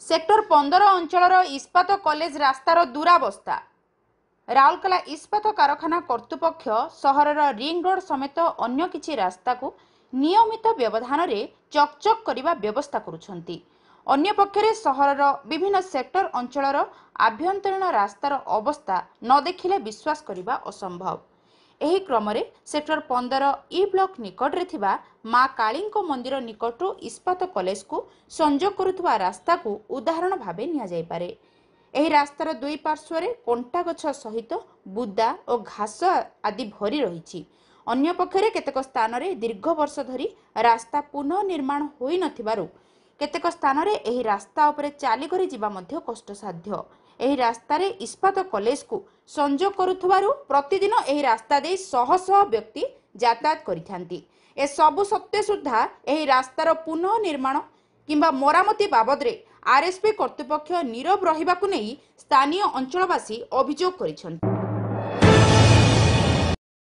Sector ପନ୍ଦର ଅଞ୍ଚଳର ଇସ୍ପାତ କଲେଜ ରାସ୍ତାର ଦୁରାବସ୍ଥା ରାଉରକେଲା ଇସ୍ପାତ କାରଖାନା କର୍ତ୍ତୃପକ୍ଷ ସହରର ରିଙ୍ଗ ରୋଡ୍ ସମେତ ଅନ୍ୟ କିଛି ରାସ୍ତାକୁ ନିୟମିତ ବ୍ୟବଧାନରେ ଚକଚକ୍ କରିବା ବ୍ୟବସ୍ଥା କରୁଛନ୍ତି ଅନ୍ୟପକ୍ଷରେ ସହରର ବିଭିନ୍ନ ସେକ୍ଟର ଅଞ୍ଚଳର ଆଭ୍ୟନ୍ତରୀଣ ରାସ୍ତାର ଅବସ୍ଥା ନ ଦେଖିଲେ ବିଶ୍ୱାସ କରିବା ଅସମ୍ଭବ ଏହି କ୍ରମରେ ସେକ୍ଟର ପନ୍ଦର ଇ ବ୍ଲକ ନିକଟରେ ଥିବା ମା କାଳୀଙ୍କ ମନ୍ଦିର ନିକଟରୁ ଇସ୍ପାତ କଲେଜକୁ ସଂଯୋଗ କରୁଥିବା ରାସ୍ତାକୁ ଉଦାହରଣ ଭାବେ ନିଆଯାଇପାରେ। ଏହି ରାସ୍ତାର ଦୁଇ ପାର୍ଶ୍ୱରେ କଣ୍ଟା ଗଛ ସହିତ ବୁଦା ଓ ଘାସ ଆଦି ଭରି ରହିଛି। ଅନ୍ୟପକ୍ଷରେ କେତେକ ସ୍ଥାନରେ ଦୀର୍ଘ ବର୍ଷ ଧରି ରାସ୍ତା ପୁନଃନିର୍ମାଣ ହୋଇନଥିବାରୁ କେତେକ ସ୍ଥାନରେ ଏହି ରାସ୍ତା ଉପରେ ଚାଲିକରି ଯିବା ମଧ୍ୟ କଷ୍ଟସାଧ୍ୟ। ଏହି ରାସ୍ତାରେ ଇସ୍ପାତ କଲେଜକୁ ସଂଯୋଗ କରୁଥିବାରୁ ପ୍ରତିଦିନ ଏହି ରାସ୍ତା ଦେଇ ଶହ ଶହ ବ୍ୟକ୍ତି ଯାତାୟାତ କରିଥାନ୍ତି। ଏସବୁ ସତ୍ତ୍ୱେ ସୁଦ୍ଧା ଏହି ରାସ୍ତାର ପୁନଃନିର୍ମାଣ କିମ୍ବା ମରାମତି ବାବଦରେ ଆର୍ଏସ୍ପି କର୍ତ୍ତୃପକ୍ଷ ନୀରବ ରହିବାକୁ ନେଇ ସ୍ଥାନୀୟ ଅଞ୍ଚଳବାସୀ ଅଭିଯୋଗ କରିଛନ୍ତି।